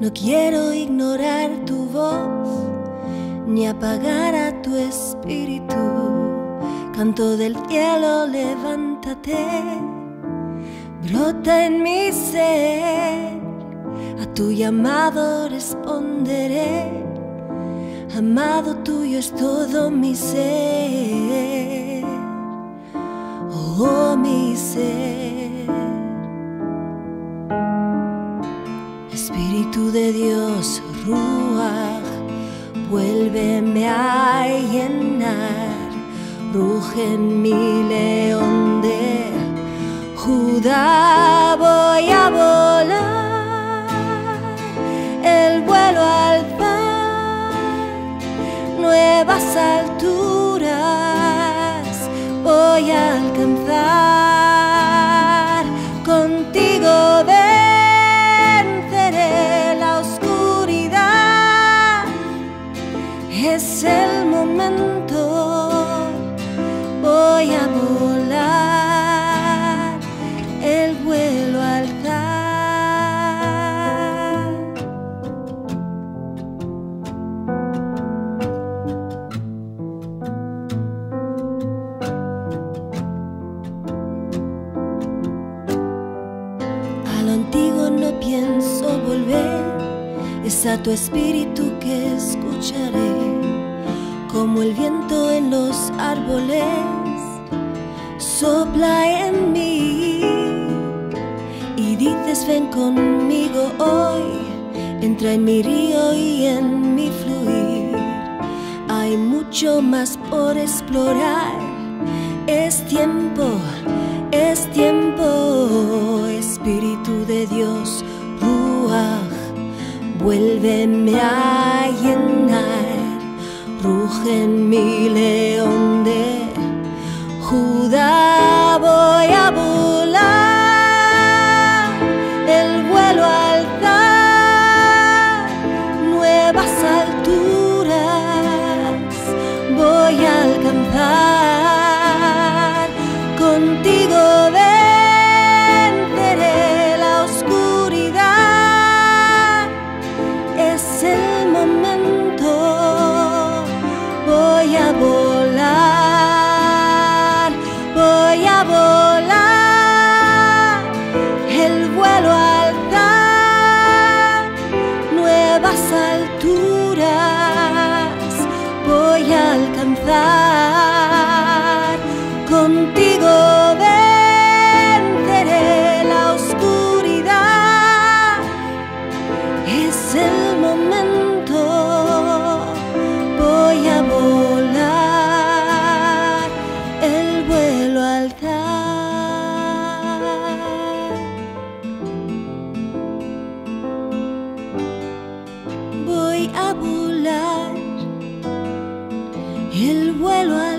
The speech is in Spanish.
No quiero ignorar tu voz ni apagar a tu espíritu. Canto del cielo, levántate, brota en mi ser. A tu llamado responderé. Amado tuyo es todo mi ser. Oh, mi ser. De Dios, Ruach, vuélveme a llenar. Ruge en mi león de Judá, Es el momento, voy a volar, el vuelo a alzar. A lo antiguo no pienso volver, es a tu espíritu que escucharé, como el viento en los árboles, sopla en mí y dices ven conmigo hoy, entra en mi río y en mi fluir. Hay mucho más por explorar, es tiempo, es tiempo, Espíritu de Dios, Ruach, vuélveme a en mi nuevas alturas, voy a alcanzar, contigo venceré la oscuridad, es el momento, a volar. El vuelo a